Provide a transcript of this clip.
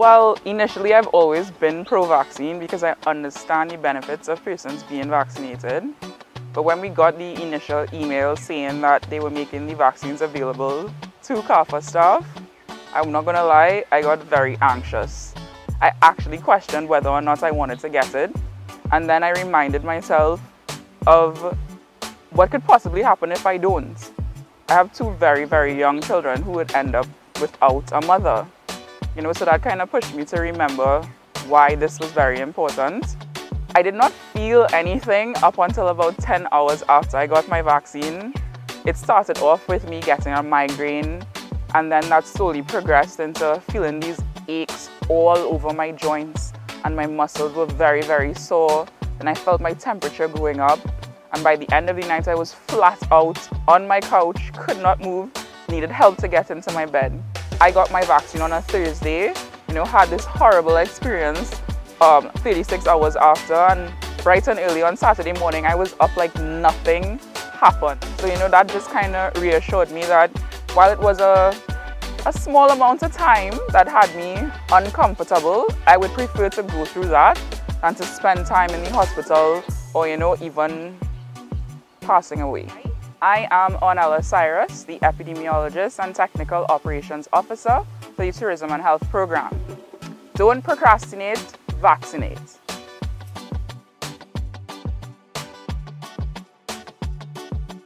Well, initially I've always been pro-vaccine because I understand the benefits of persons being vaccinated. But when we got the initial email saying that they were making the vaccines available to CARPHA staff, I'm not gonna lie, I got very anxious. I actually questioned whether or not I wanted to get it. And then I reminded myself of what could possibly happen if I don't. I have two very, very young children who would end up without a mother. You know, so that kind of pushed me to remember why this was very important. I did not feel anything up until about 10 hours after I got my vaccine. It started off with me getting a migraine and then that slowly progressed into feeling these aches all over my joints and my muscles were very, very sore. And I felt my temperature going up and by the end of the night I was flat out on my couch, could not move, needed help to get into my bed. I got my vaccine on a Thursday, you know, had this horrible experience um, 36 hours after and bright and early on Saturday morning I was up like nothing happened. So you know that just kind of reassured me that while it was a, a small amount of time that had me uncomfortable, I would prefer to go through that than to spend time in the hospital or you know even passing away. I am Ornella Cyrus, the Epidemiologist and Technical Operations Officer for the Tourism and Health Program. Don't procrastinate, vaccinate.